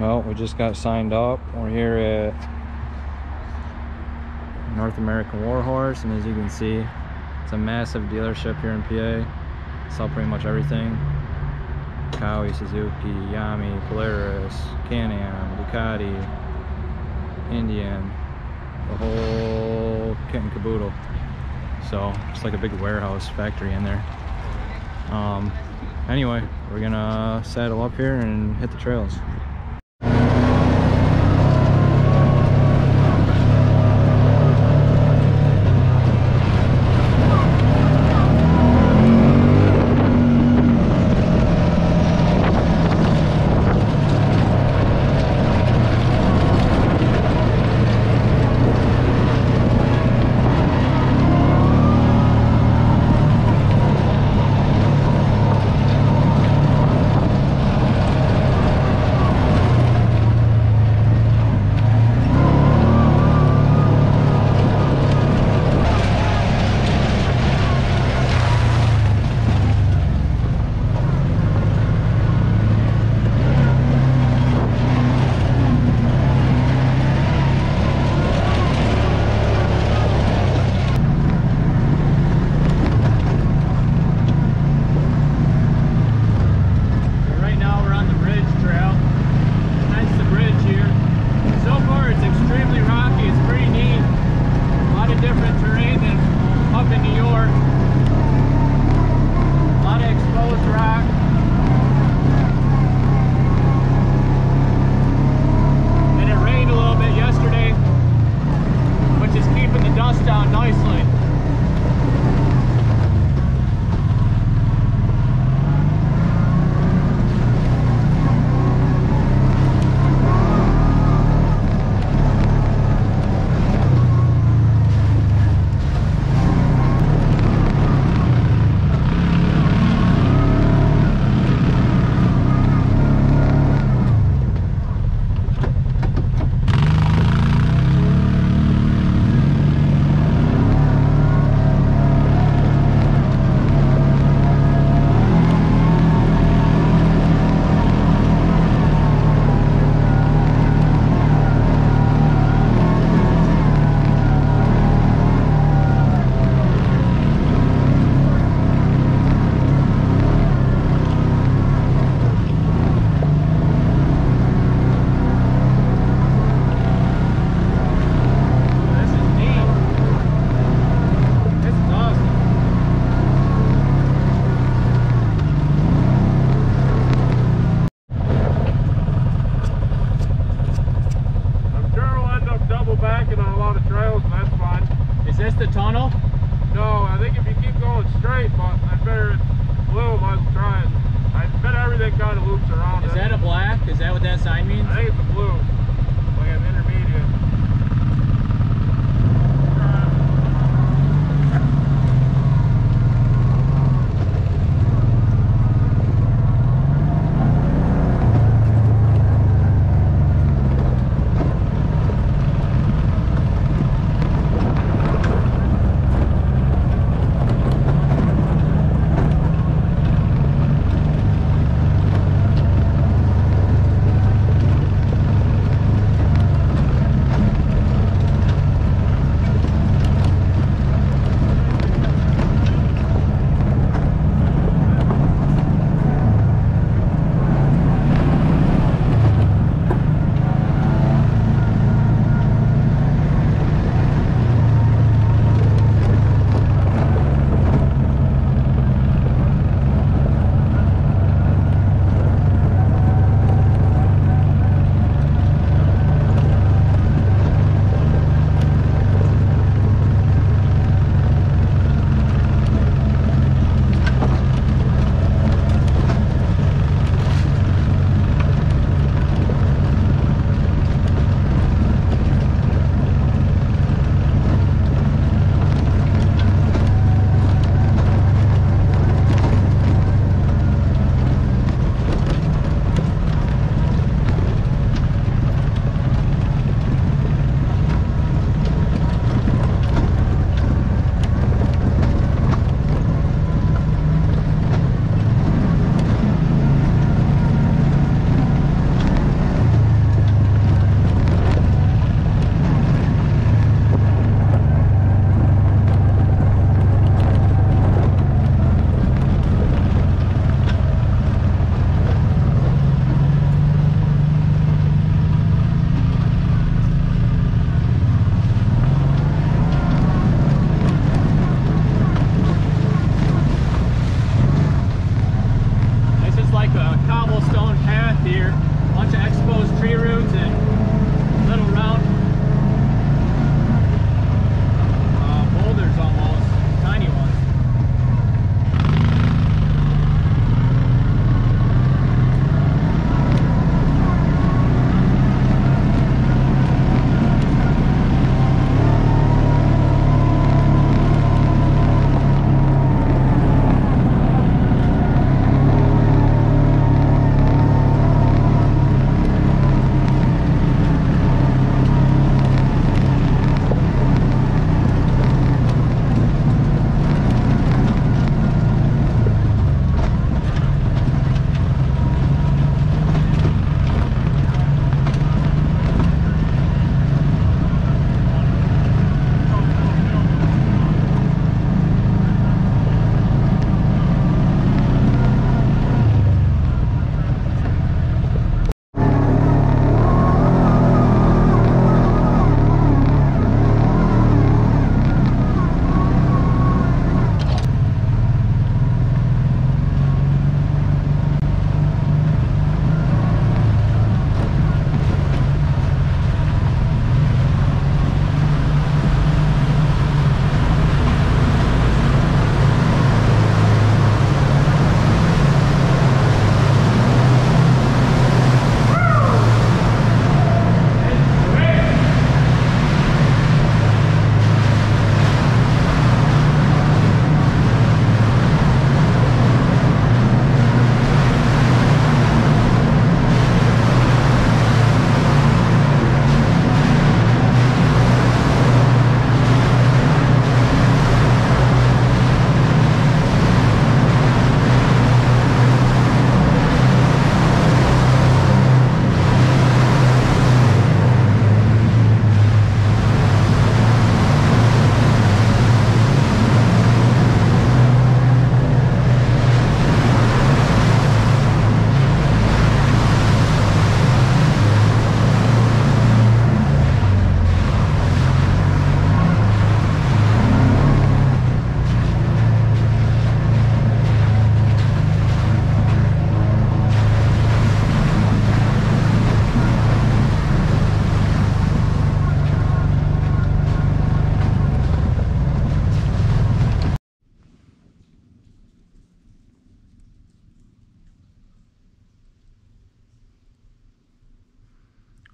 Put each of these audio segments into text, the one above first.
Well, we just got signed up. We're here at North American Warhorse, and as you can see, it's a massive dealership here in PA. Sell pretty much everything. Kawi, Suzuki, Yami, Polaris, Can-Am, Ducati, Indian, the whole kit and caboodle. So it's like a big warehouse factory in there. Um, anyway, we're gonna saddle up here and hit the trails. The tunnel? No, I think if you keep going straight, but I better it's blue, might as well try it. I bet everything kind of loops around Is it. that a black? Is that what that sign means?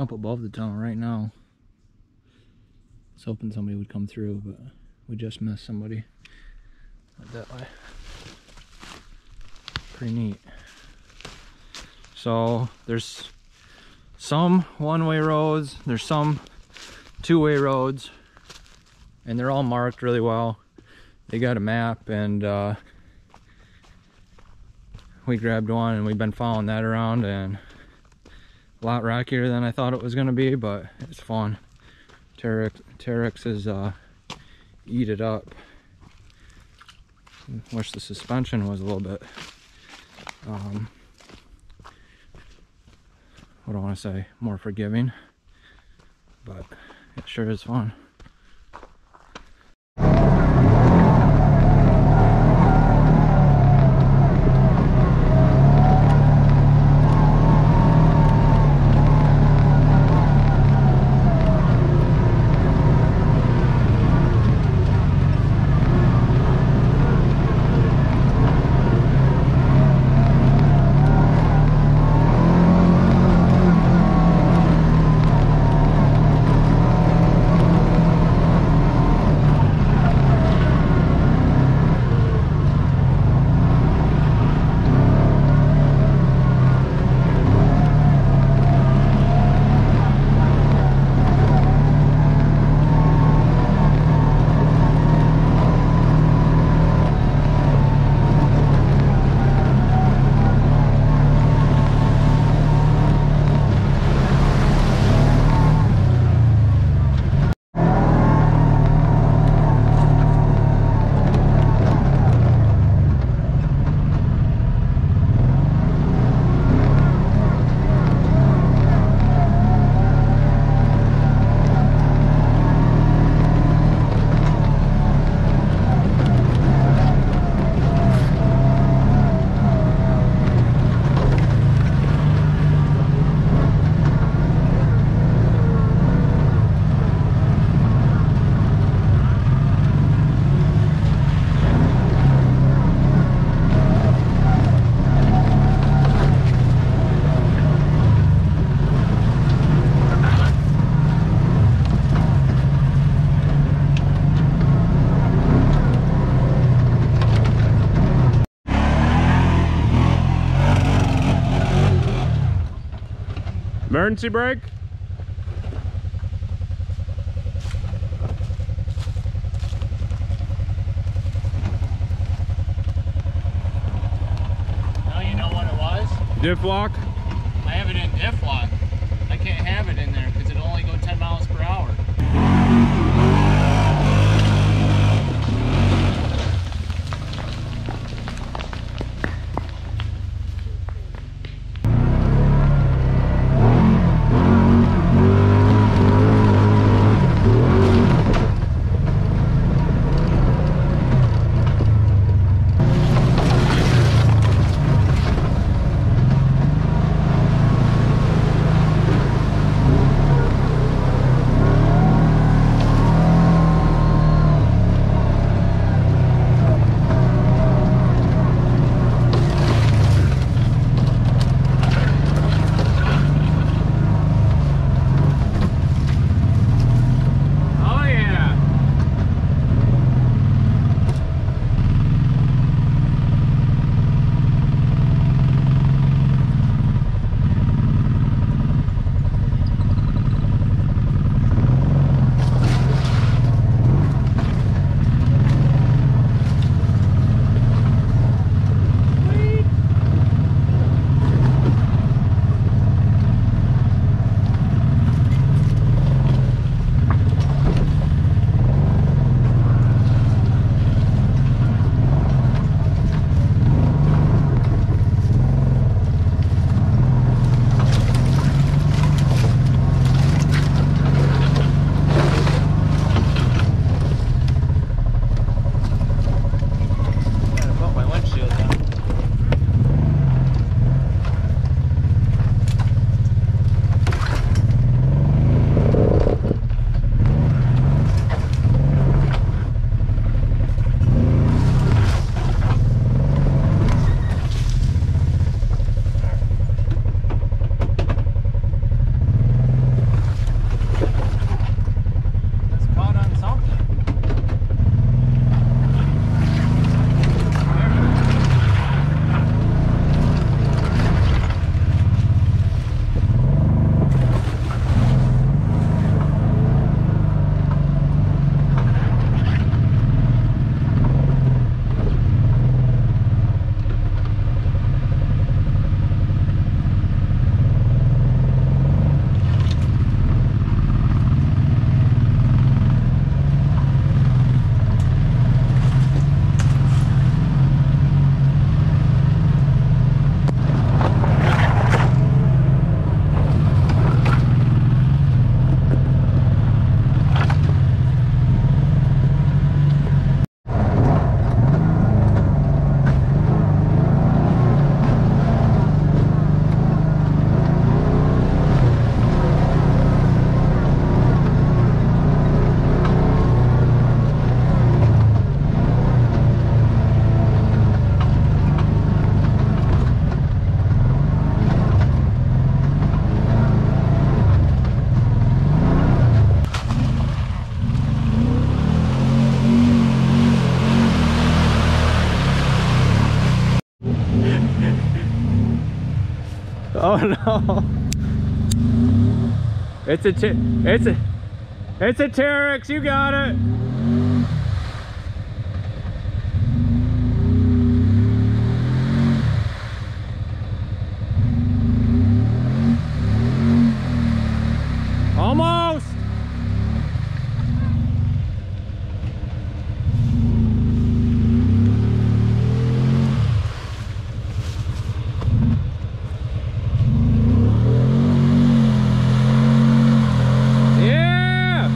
Up above the tunnel right now. I was hoping somebody would come through, but we just missed somebody. Went that way. Pretty neat. So there's some one-way roads, there's some two-way roads, and they're all marked really well. They got a map and uh, we grabbed one and we've been following that around and a lot rockier than I thought it was gonna be, but it's fun. Teryx is uh, eat it up. Wish the suspension was a little bit, um, what do I want to say, more forgiving, but it sure is fun. Emergency brake? Now you know what it was? Diff lock? I have it in diff lock. Oh, no. It's a, it's a, it's a Teryx. You got it. Almost. Yeah.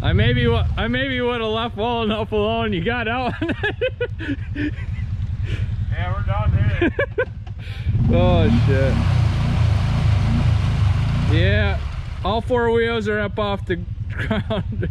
I maybe wa- I maybe would have left well enough alone. You got out. Yeah, we're done here. oh shit. Yeah, all four wheels are up off the ground.